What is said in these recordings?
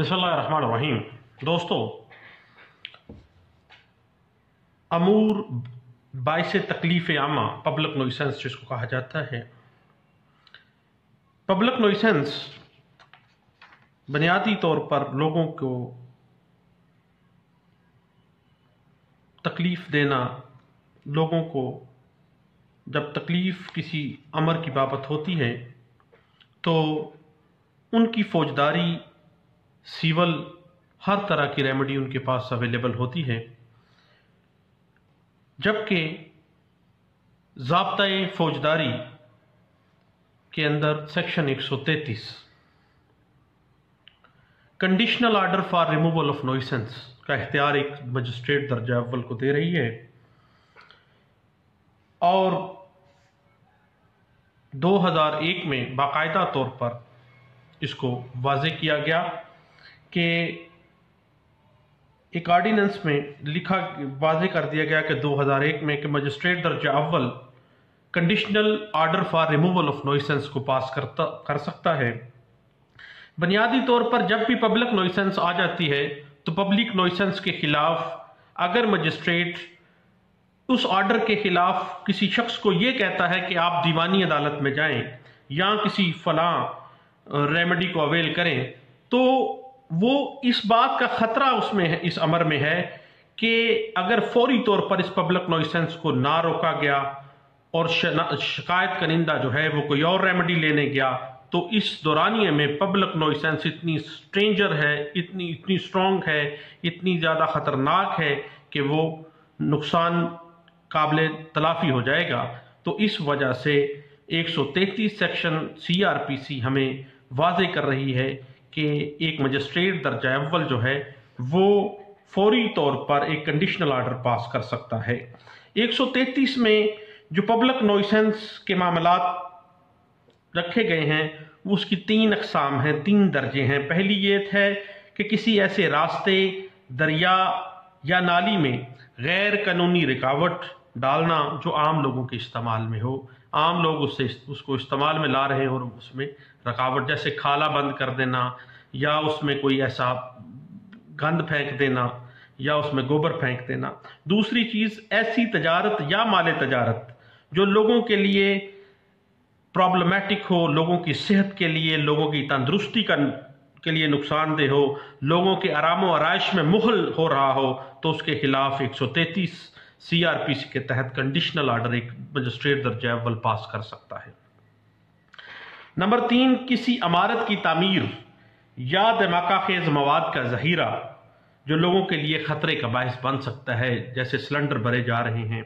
بسم اللہ الرحمن الرحیم۔ دوستو، امور باعث تکلیف عامہ پبلک نوئسنس جس کو کہا جاتا ہے۔ پبلک نوئسنس بنیادی طور پر لوگوں کو تکلیف دینا، لوگوں کو جب تکلیف کسی امر کی بابت ہوتی ہے، تو ان کی فوجداری سیول ہر طرح کی ریمیڈی ان کے پاس اویلیبل ہوتی ہے۔ جبکہ ضابطۂ فوجداری کے اندر سیکشن ایک سو تینتیس۔ Conditional order for removal of nuisance کا اختیار ایک مجسٹریٹ درجہ اول کو دے رہی ہے۔ اور دو ہزار ایک میں باقاعدہ طور پر اس کو واضح کیا گیا۔ کہ ایک آرڈیننس میں لکھا واضح کر دیا گیا کہ دو ہزار ایک میں کہ مجسٹریٹ درجہ اول conditional order for removal of nuisance کو پاس کرتا کر سکتا ہے۔ بنیادی طور پر جب بھی پبلک نوئسنس آ جاتی ہے تو پبلک نوئسنس کے خلاف اگر مجسٹریٹ اس آرڈر کے خلاف کسی شخص کو یہ کہتا ہے کہ آپ دیوانی عدالت میں جائیں یا کسی فلاں ریمیڈی کو اویل کریں تو وہ اس بات کا خطرہ اس میں ہے، اس امر میں ہے کہ اگر فوری طور پر اس پبلک نوئسنس کو نہ روکا گیا اور شکایت کنندہ جو ہے وہ کوئی اور ریمیڈی لینے گیا، تو اس دورانیے میں پبلک نوئسنس اتنی سٹرینجر ہے، اتنی اتنی سٹرونگ ہے، اتنی زیادہ خطرناک ہے کہ وہ نقصان قابل تلافی ہو جائے گا۔ تو اس وجہ سے ایک سو تینتیس سیکشن سی آر پی سی ہمیں واضح کر رہی ہے کہ ایک مجسٹریٹ درجہ اول جو ہے وہ فوری طور پر ایک کنڈیشنل آرڈر پاس کر سکتا ہے۔ ایک سو تینتیس میں جو پبلک نوئسنس کے معاملات رکھے گئے ہیں، وہ اس کی تین اقسام ہیں، تین درجے ہیں۔ پہلی یہ ہے کہ کسی ایسے راستے، دریا یا نالی میں غیر قانونی رکاوٹ ڈالنا جو عام لوگوں کے استعمال میں ہو۔ عام لوگ اس سے اس کو استعمال میں لا رہے ہیں اور اس میں رکاوٹ، جیسے کھالا بند کر دینا، یا اس میں کوئی ایسا گند پھینک دینا، یا اس میں گوبر پھینک دینا۔ دوسری چیز، ایسی تجارت یا مال تجارت جو لوگوں کے لیے پرابلمیٹک ہو، لوگوں کی صحت کے لیے، لوگوں کی تندرستی کا کے لیے نقصان دہ ہو، لوگوں کے آرام و آرائش میں مغل ہو رہا ہو، تو اس کے خلاف ایک سو تینتیس سی آر پی سی کے تحت کنڈیشنل آرڈر ایک مجسٹریٹ درجہ اول پاس کر سکتا ہے۔ نمبر تین، کسی عمارت کی تعمیر یا دماغہ خیز مواد کا ذخیرہ جو لوگوں کے لیے خطرے کا باعث بن سکتا ہے، جیسے سلنڈر بھرے جا رہے ہیں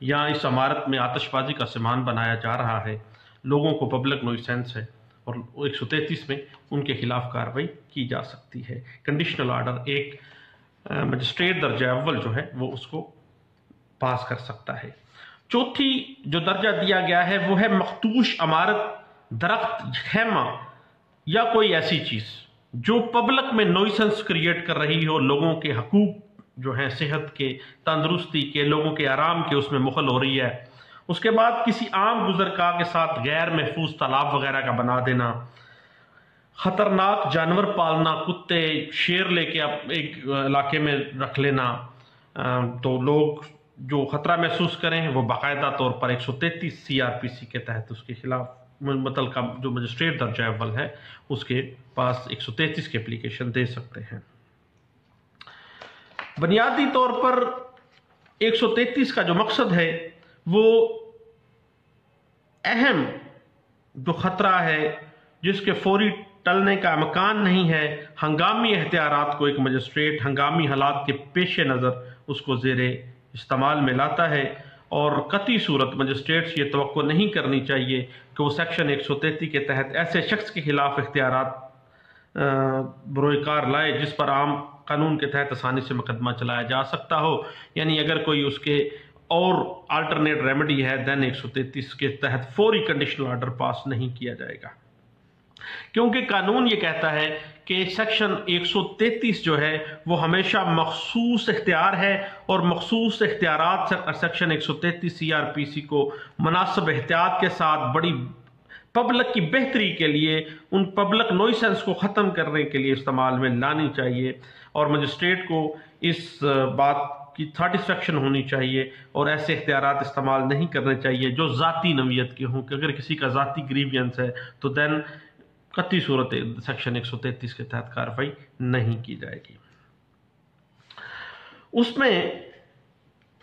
یا اس عمارت میں آتش بازی کا سامان بنایا جا رہا ہے۔ لوگوں کو پبلک نوئسنس ہے اور ایک سو تینتیس میں ان کے خلاف کاروائی کی جا سکتی ہے۔ کنڈیشنل آرڈر ایک مجسٹریٹ درجہ اول جو ہے، وہ اس کو پاس کر سکتا ہے۔ چوتھی جو درجہ دیا گیا ہے وہ ہے مختوش عمارت، درخت، خیمہ یا کوئی ایسی چیز جو پبلک میں نوئسنس کریٹ کر رہی ہو، لوگوں کے حقوق جو ہیں، صحت کے، تندرستی کے، لوگوں کے آرام کے اس میں مخل ہو رہی ہے۔ اس کے بعد کسی عام گزرگاہ کے ساتھ غیر محفوظ تالاب وغیرہ کا بنا دینا، خطرناک جانور پالنا، کتے، شیر لے کے ایک علاقے میں رکھ لینا تو لوگ جو خطرہ محسوس کریں، وہ باقاعدہ طور پر ایک سو تینتیس سی آر پی سی کے تحت اس کے خلاف متعلقہ جو مجسٹریٹ درجہ اول ہے، اس کے پاس ایک سو تینتیس کی اپلیکیشن دے سکتے ہیں۔ بنیادی طور پر ایک سو تینتیس کا جو مقصد ہے، وہ اہم جو خطرہ ہے، جس کے فوری ٹلنے کا امکان نہیں ہے، ہنگامی احتیارات کو ایک مجسٹریٹ ہنگامی حالات کے پیش نظر اس کو زیر استعمال میں لاتا ہے اور قطعی صورت مجسٹریٹس یہ توقع نہیں کرنی چاہیے کہ وہ سیکشن ایک سو تینتی کے تحت ایسے شخص کے خلاف اختیارات بروئے کار لائے جس پر عام قانون کے تحت آسانی سے مقدمہ چلایا جا سکتا ہو۔ یعنی اگر کوئی اس کے اور آلٹرنیٹ ریمیڈی ہے دین ایک سو تینتیس کے تحت فوری کنڈیشنل آرڈر پاس نہیں کیا جائے گا۔ کیونکہ قانون یہ کہتا ہے کہ سیکشن ایک سو تینتیس جو ہے وہ ہمیشہ مخصوص اختیار ہے اور مخصوص اختیارات سیکشن ایک سو تینتیس سی آر پی سی کو مناسب احتیاط کے ساتھ بڑی پبلک کی بہتری کے لیے، ان پبلک نوئسنس کو ختم کرنے کے لیے استعمال میں لانی چاہیے اور مجسٹریٹ کو اس بات کی سیٹسفیکشن ہونی چاہیے اور ایسے اختیارات استعمال نہیں کرنے چاہیے جو ذاتی نویت کے ہوں، کہ اگر کسی کا ذاتی گریوینس ہے تو دین قطعی صورت سیکشن ایک سو تینتیس کے تحت کاروائی نہیں کی جائے گی۔ اس میں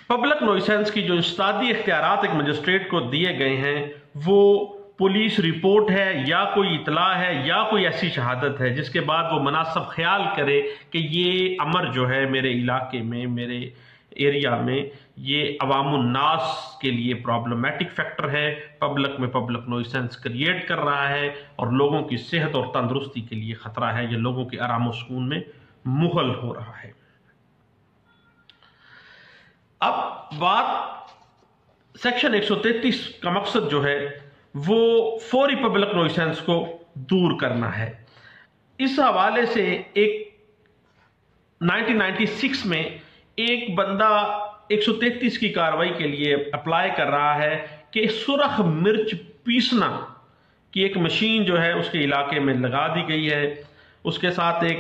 پبلک نوئسنس کی جو استادی اختیارات ایک مجسٹریٹ کو دیے گئے ہیں، وہ پولیس رپورٹ ہے، یا کوئی اطلاع ہے، یا کوئی ایسی شہادت ہے، جس کے بعد وہ مناسب خیال کرے کہ یہ امر جو ہے میرے علاقے میں، میرے ایریا میں یہ عوام الناس کے لیے پرابلمیٹک فیکٹر ہے پبلک میں پبلک نوئسنس کریٹ کر رہا ہے اور لوگوں کی صحت اور تندرستی کے لیے خطرہ ہے یہ لوگوں کے آرام و سکون میں مغل ہو رہا ہے۔ اب بات سیکشن ایک سو تینتیس کا مقصد جو ہے، وہ فوری پبلک نوئسنس کو دور کرنا ہے۔ اس حوالے سے ایک نائنٹین نائنٹی سکس میں ایک بندہ ایک سو تینتیس کی کاروائی کے لیے اپلائی کر رہا ہے کہ سرخ مرچ پیسنا کی ایک مشین جو ہے اس کے علاقے میں لگا دی گئی ہے۔ اس کے ساتھ ایک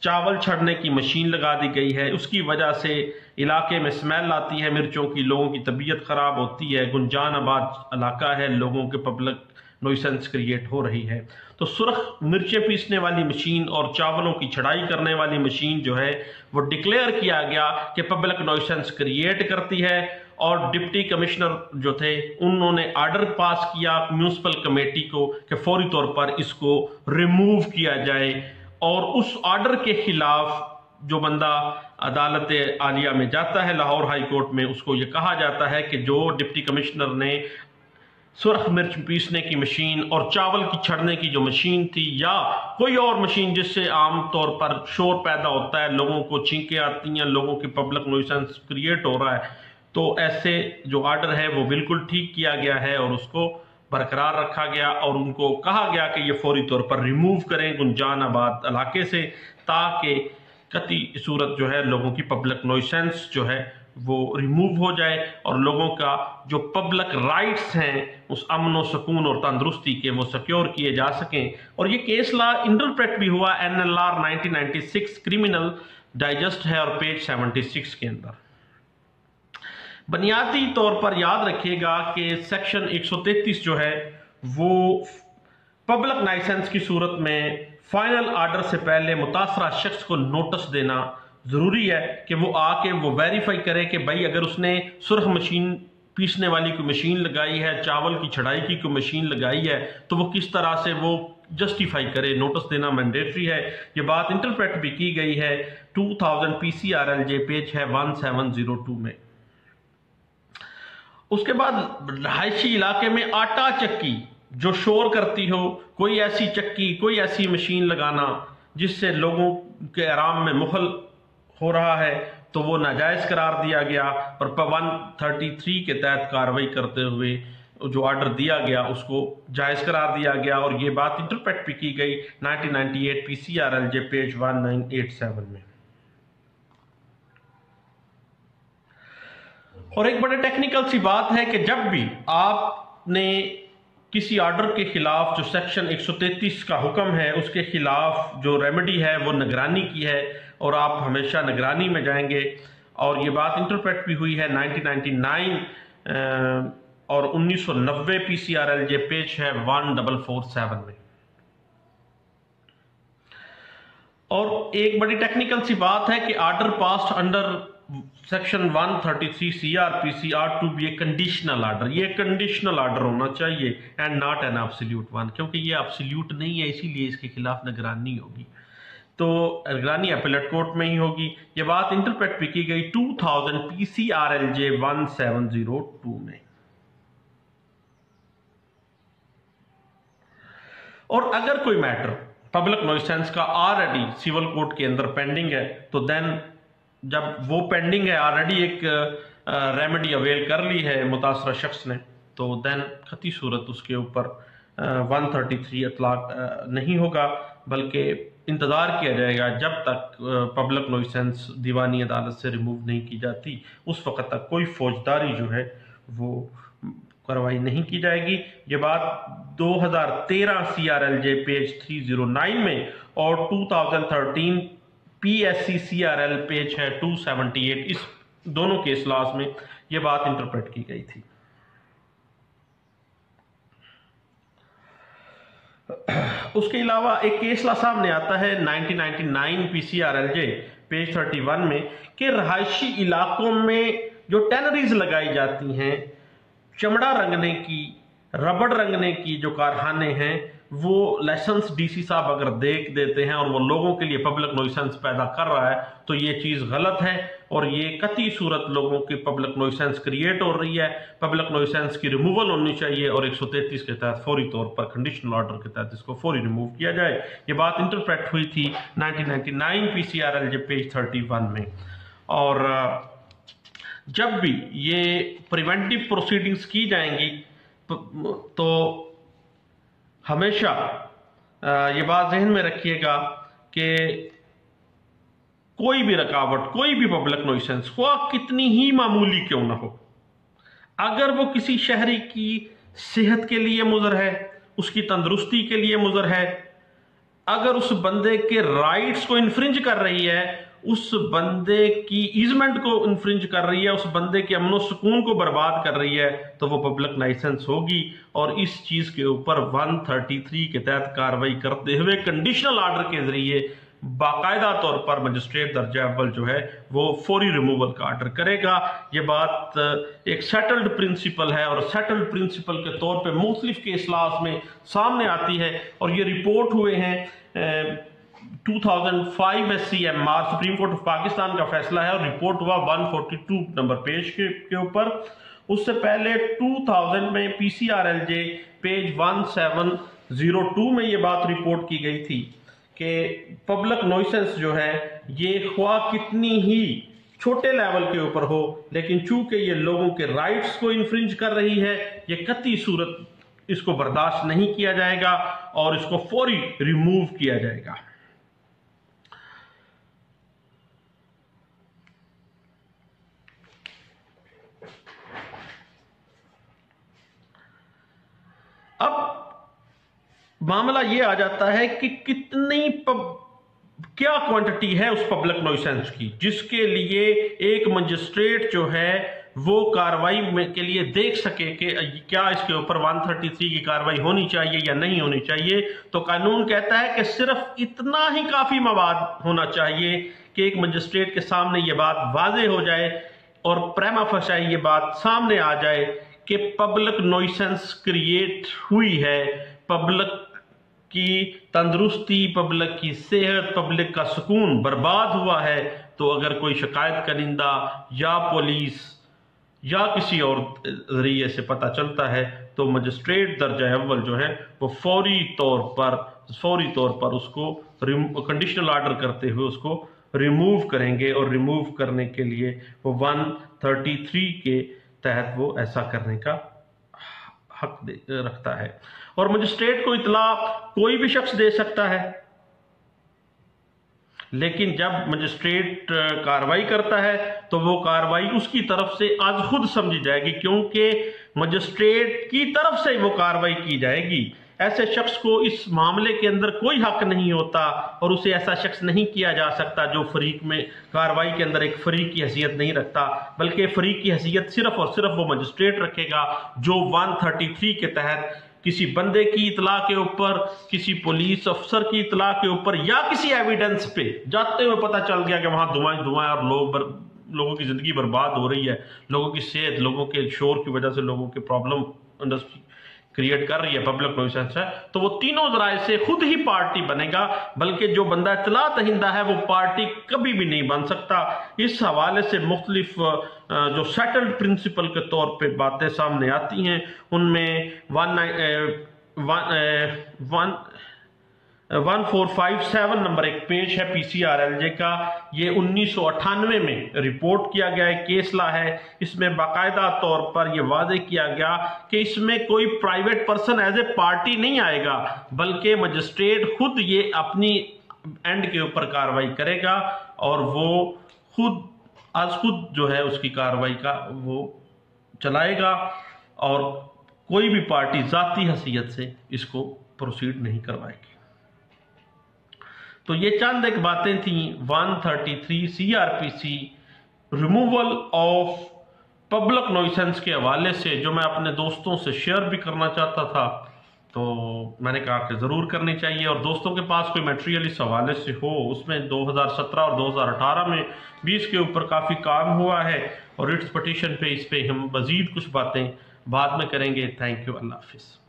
چاول چھڑنے کی مشین لگا دی گئی ہے۔ اس کی وجہ سے علاقے میں سمیل آتی ہے، مرچوں کی، لوگوں کی طبیعت خراب ہوتی ہے۔ گنجان آباد علاقہ ہے، لوگوں کے پبلک نوئسنس کریٹ ہو رہی ہے۔ تو سرخ مرچیں پیسنے والی مشین اور چاولوں کی چھڑائی کرنے والی مشین جو ہے، وہ ڈکلیئر کیا گیا کہ پبلک نوئسنس کریٹ کرتی ہے اور ڈپٹی کمشنر جو تھے، انہوں نے آرڈر پاس کیا میونسپل کمیٹی کو کہ فوری طور پر اس کو ریموو کیا جائے۔ اور اس آرڈر کے خلاف جو بندہ عدالت عالیہ میں جاتا ہے، لاہور ہائی کورٹ میں، اس کو یہ کہا جاتا ہے کہ جو ڈپٹی کمشنر نے سرخ مرچ پیسنے کی مشین اور چاول کی چھڑنے کی جو مشین تھی یا کوئی اور مشین جس سے عام طور پر شور پیدا ہوتا ہے، لوگوں کو چھینکیں آتی ہیں، لوگوں کی پبلک نوئسنس کریٹ ہو رہا ہے۔ تو ایسے جو آرڈر ہے وہ بالکل ٹھیک کیا گیا ہے اور اس کو برقرار رکھا گیا اور ان کو کہا گیا کہ یہ فوری طور پر ریموو کریں گنجان آباد علاقے سے تاکہ قطعی صورت جو ہے لوگوں کی پبلک نوئسنس جو ہے وہ ریموو ہو جائے اور لوگوں کا جو پبلک رائٹس ہیں، اس امن و سکون اور تندرستی کے وہ سیکیور کیے جا سکیں۔ اور یہ کیس لا انٹرپریٹ بھی ہوا N L R nineteen ninety six criminal digest ہے اور پیج سیونٹی سکس کے اندر۔ بنیادی طور پر یاد رکھے گا کہ سیکشن ایک سو تینتیس جو ہے، وہ پبلک نائسنس کی صورت میں فائنل آرڈر سے پہلے متاثرہ شخص کو نوٹس دینا ضروری ہے کہ وہ آ کے وہ ویریفائی کرے کہ بھائی اگر اس نے سرخ مشین پیسنے والی کوئی مشین لگائی ہے، چاول کی چھڑائی کی کوئی مشین لگائی ہے، تو وہ کس طرح سے وہ جسٹیفائی کرے؟ نوٹس دینا مینڈیٹری ہے۔ یہ بات انٹرپریٹ بھی کی گئی ہے۔ Two thousand P C R L J page ہے ون سیون زیرو ٹو میں۔ اس کے بعد رہائشی علاقے میں آٹا چکی، جو شور کرتی ہو، کوئی ایسی چکی، کوئی ایسی مشین لگانا، جس سے لوگوں کے آرام میں مخل ہو رہا ہے، تو وہ ناجائز قرار دیا گیا اور ون تھرٹی تھری کے تحت کاروائی کرتے ہوئے جو آرڈر دیا گیا، اس کو جائز قرار دیا گیا اور یہ بات انٹرپیٹ بھی کی گئی nineteen ninety eight P C R L J page one nine eight seven میں۔ اور ایک بڑے ٹیکنیکل سی بات ہے کہ جب بھی آپ نے کسی آرڈر کے خلاف جو سیکشن ایک سو تینتیس کا حکم ہے، اس کے خلاف جو ریمیڈی ہے، وہ نگرانی کی ہے اور آپ ہمیشہ نگرانی میں جائیں گے۔ اور یہ بات انٹرپریٹ بھی ہوئی ہے نائنٹین نائنٹی نائن اور انیس سو نوے P C R L J page ہے ون ڈبل فور سیون میں۔ اور ایک بڑی ٹیکنیکل سی بات ہے کہ order passed under section 133 C R P C are to be a conditional order یہ کنڈیشنل آرڈر ہونا چاہیے and not an absolute one کیونکہ یہ ابسلیوٹ نہیں ہے، اسی لیے اس کے خلاف نگرانی ہوگی۔ تو نگرانی اپیلٹ کورٹ میں ہی ہوگی۔ یہ بات انٹرپریٹ بھی کی گئی 2000 پی سی آر ایل جے 1702 میں۔ اور اگر کوئی میٹر پبلک نوئسنس کا آلریڈی سیول کورٹ کے اندر پینڈنگ ہے، تو دین جب وہ پینڈنگ ہے آلریڈی ایک ریمیڈی اویل کر لی ہے متاثرہ شخص نے، تو دین خطی صورت اس کے اوپر ون تھرٹی تھری اطلاق نہیں ہوگا، بلکہ انتظار کیا جائے گا جب تک پبلک نوئسنس دیوانی عدالت سے ریموو نہیں کی جاتی، اس وقت تک کوئی فوجداری جو ہے وہ کاروائی نہیں کی جائے گی۔ یہ بات دو ہزار تیرہ C R L J page three zero nine میں اور two thousand thirteen P S C C R L page ہے ٹو سیونٹی ایٹ اس دونوں کیس لاز میں یہ بات انٹرپریٹ کی گئی تھی۔ اس کے علاوہ ایک کیس لا سامنے آتا ہے ninety ninety nine P C R L J page thirty one میں کہ رہائشی علاقوں میں جو ٹینریز لگائی جاتی ہیں، چمڑا رنگنے کی، ربڑ رنگنے کی جو کارخانے ہیں وہ لائسنس ڈی سی صاحب اگر دیکھ دیتے ہیں اور وہ لوگوں کے لیے پبلک نوئسنس پیدا کر رہا ہے، تو یہ چیز غلط ہے اور یہ قطعی صورت لوگوں کی پبلک نوئسنس کریٹ ہو رہی ہے۔ پبلک نوئسنس کی ریموول ہونی چاہیے اور ایک سو تینتیس کے تحت فوری طور پر کنڈیشنل آرڈر کے تحت اس کو فوری ریموو کیا جائے۔ یہ بات انٹرپریٹ ہوئی تھی nineteen ninety nine P C R L J page thirty one میں۔ اور جب بھی یہ پریونٹیو پروسیڈنگز کی جائیں گی، تو ہمیشہ یہ بات ذہن میں رکھیے گا کہ کوئی بھی رکاوٹ، کوئی بھی پبلک نوئسنس خواہ کتنی ہی معمولی کیوں نہ ہو، اگر وہ کسی شہری کی صحت کے لیے مضر ہے، اس کی تندرستی کے لیے مضر ہے، اگر اس بندے کے رائٹس کو انفرنج کر رہی ہے اس بندے کی ایزمنٹ کو انفرنج کر رہی ہے، اس بندے کے امن و سکون کو برباد کر رہی ہے، تو وہ پبلک لائسنس ہوگی۔ اور اس چیز کے اوپر 133 کے تحت کاروائی کرتے ہوئے کنڈیشنل آرڈر کے ذریعے باقاعدہ طور پر مجسٹریٹ درجہ اول جو ہے، وہ فوری ریموول کا آرڈر کرے گا۔ یہ بات ایک سیٹلڈ پرنسپل ہے اور سیٹلڈ پرنسپل کے طور پہ مختلف کے اصلاح میں سامنے آتی ہے۔ اور یہ رپورٹ ہوئے ہیں 2005 S C M R Supreme Court of Pakistan کا فیصلہ ہے اور رپورٹ ہوا 142 نمبر پیج کے اوپر۔ اس سے پہلے 2000 میں P C R L J page 1702 میں یہ بات رپورٹ کی گئی تھی کہ پبلک نوئسنس جو ہے، یہ خواہ کتنی ہی چھوٹے لیول کے اوپر ہو، لیکن چونکہ یہ لوگوں کے رائٹس کو انفرنج کر رہی ہے، یہ قطعی صورت اس کو برداشت نہیں کیا جائے گا اور اس کو فوری ریموو کیا جائے گا اب معاملہ یہ آ جاتا ہے کہ کتنی پب... کیا کوانٹٹی ہے اس پبلک نوئسنس کی؟ جس کے لیے ایک مجسٹریٹ جو ہے وہ کاروائی میں کے لیے دیکھ سکے کہ کیا اس کے اوپر 133 کی کاروائی ہونی چاہیے یا نہیں ہونی چاہیے، تو قانون کہتا ہے کہ صرف اتنا ہی کافی مواد ہونا چاہیے کہ ایک مجسٹریٹ کے سامنے یہ بات واضح ہو جائے اور پریما فشائی یہ بات سامنے آ جائے کہ پبلک نوئسنس کریٹ ہوئی ہے پبلک کی تندرستی پبلک کی صحت پبلک کا سکون برباد ہوا ہے، تو اگر کوئی شکایت کرندہ یا پولیس یا کسی اور ذریعے سے پتہ چلتا ہے، تو مجسٹریٹ درجہ اول جو ہے، وہ فوری طور پر، فوری طور پر اس کو کنڈیشنل آرڈر کرتے ہوئے اس کو ریموو کریں گے اور ریموو کرنے کے لیے وہ ون تھرٹی تھری کے تحت وہ ایسا کرنے کا حق رکھتا ہے۔ اور مجسٹریٹ کو اطلاع کوئی بھی شخص دے سکتا ہے۔ لیکن جب مجسٹریٹ کاروائی کرتا ہے، تو وہ کاروائی اس کی طرف سے آج خود سمجھی جائے گی، کیونکہ مجسٹریٹ کی طرف سے وہ کاروائی کی جائے گی۔ ایسے شخص کو اس معاملے کے اندر کوئی حق نہیں ہوتا اور اسے ایسا شخص نہیں کیا جا سکتا جو فریق میں کاروائی کے اندر ایک فریق کی حیثیت نہیں رکھتا، بلکہ فریق کی حیثیت صرف اور صرف وہ مجسٹریٹ رکھے گا جو 133 کے تحت کسی بندے کی اطلاع کے اوپر، کسی پولیس افسر کی اطلاع کے اوپر یا کسی ایویڈنس پہ۔ جاتے ہوئے پتہ چل گیا کہ وہاں دعائیں دعائیں اور لوگ بر لوگوں کی زندگی برباد ہو رہی ہے۔ لوگوں کی صحت، لوگوں کے شور کی وجہ سے لوگوں کے پرابلم انڈسٹری کریٹ کر رہی ہے پبلک نویسنس ہے۔ تو وہ تینوں ذرائع سے خود ہی پارٹی بنے گا، بلکہ جو بندہ اطلاع دہندہ ہے وہ پارٹی کبھی بھی نہیں بن سکتا۔ اس حوالے سے مختلف جو سیٹلڈ پرنسپل کے طور پہ باتیں سامنے آتی ہیں، ان میں one one one four five seven number ایک پیج ہے پی سی آر ایل جے کا۔ یہ انیس سو اٹھانوے میں رپورٹ کیا گیا ہے کیسلا ہے۔ اس میں باقاعدہ طور پر یہ واضح کیا گیا کہ اس میں کوئی private person as a party نہیں آئے گا، بلکہ مجسٹریٹ خود یہ اپنی اینڈ کے اوپر کاروائی کرے گا اور وہ خود از خود جو ہے اس کی کاروائی کا وہ چلائے گا اور کوئی بھی پارٹی ذاتی حیثیت سے اس کو پروسیڈ نہیں کروائے گی۔ تو یہ چند ایک باتیں تھیں۔ One thirty three C R P C removal of public nuisance کے حوالے سے جو میں اپنے دوستوں سے شیئر بھی کرنا چاہتا تھا۔ تو میں نے کہا کہ ضرور کرنی چاہیے اور دوستوں کے پاس کوئی میٹریل اس حوالے سے ہو، اس میں دو ہزار سترہ اور دو ہزار اٹھارہ میں بھی اس کے اوپر کافی کام ہوا ہے اور اٹس پٹیشن پہ اس پہ ہم مزید کچھ باتیں بعد میں کریں گے۔ تھینک یو اللہ حافظ۔